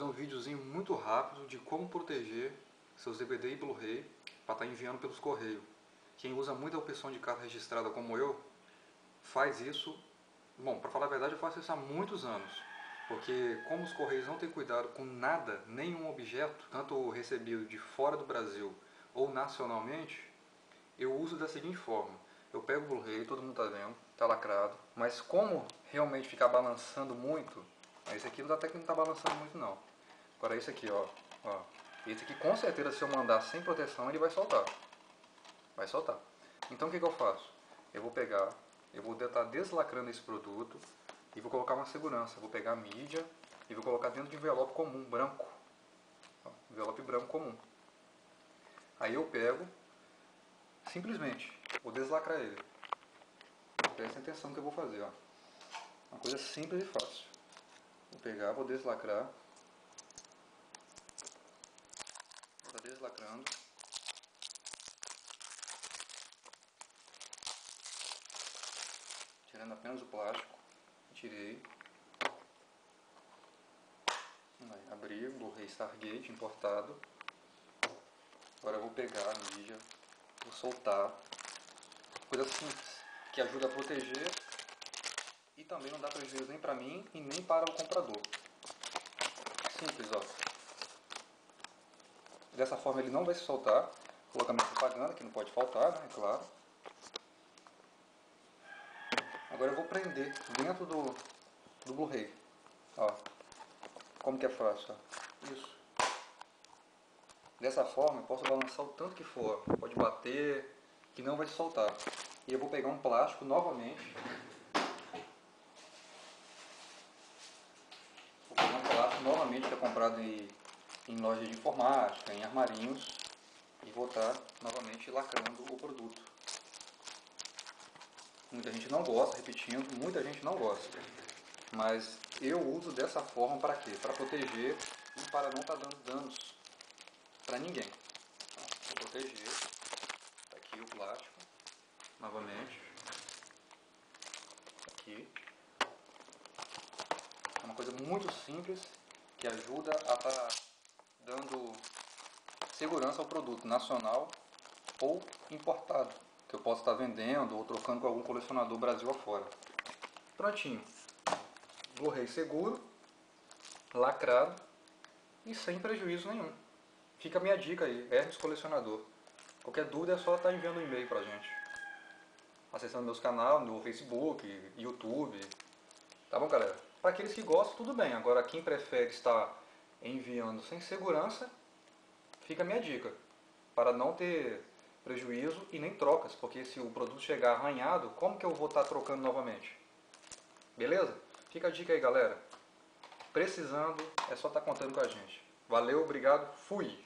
um videozinho muito rápido de como proteger seus DVD e Blu-ray para estar tá enviando pelos correios. Quem usa muita opção de carta registrada como eu, faz isso, bom, para falar a verdade eu faço isso há muitos anos, porque como os correios não têm cuidado com nada, nenhum objeto, tanto recebido de fora do Brasil ou nacionalmente, eu uso da seguinte forma, eu pego o Blu-ray, todo mundo está vendo, está lacrado, mas como realmente ficar balançando muito, esse aqui até que não está balançando muito não. Agora esse aqui, ó, ó, esse aqui com certeza se eu mandar sem proteção ele vai soltar, vai soltar. Então o que, que eu faço? Eu vou pegar, eu vou estar deslacrando esse produto e vou colocar uma segurança, vou pegar a mídia e vou colocar dentro de envelope comum, branco, ó, envelope branco comum. Aí eu pego, simplesmente, vou deslacrar ele. Presta atenção no que eu vou fazer, ó. Uma coisa simples e fácil. Vou pegar, vou deslacrar. Deslacrando. Tirando apenas o plástico. Tirei. Abri o Blu-ray Stargate importado. Agora eu vou pegar a mídia, vou soltar. Coisa simples, que ajuda a proteger e também não dá prejuízo nem para mim e nem para o comprador. Simples, ó. Dessa forma ele não vai se soltar. Colocar minha propaganda, que não pode faltar, né? É claro. Agora eu vou prender dentro do, do Blu-ray. Ó. Como que é fácil, ó. Isso. Dessa forma eu posso balançar o tanto que for. Pode bater, que não vai se soltar. E eu vou pegar um plástico novamente. Vou pegar um plástico novamente que é comprado em, em loja de informática, em armarinhos. E vou estar novamente lacrando o produto. Muita gente não gosta, repetindo, muita gente não gosta. Mas eu uso dessa forma para quê? Para proteger e para não estar tá dando danos para ninguém. Então, vou proteger. Aqui o plástico, novamente. Aqui. É uma coisa muito simples que ajuda a estar tá dando segurança ao produto nacional ou importado, que eu posso estar vendendo ou trocando com algum colecionador Brasil afora. Prontinho. Blu-ray seguro, lacrado e sem prejuízo nenhum. Fica a minha dica aí, Hermes Colecionador. Qualquer dúvida é só estar tá enviando um e-mail pra gente. Acessando meus canais no Facebook, YouTube. Tá bom, galera? Para aqueles que gostam, tudo bem. Agora, quem prefere estar enviando sem segurança, fica a minha dica. Para não ter prejuízo e nem trocas. Porque se o produto chegar arranhado, como que eu vou estar tá trocando novamente? Beleza? Fica a dica aí, galera. Precisando, é só estar tá contando com a gente. Valeu, obrigado, fui!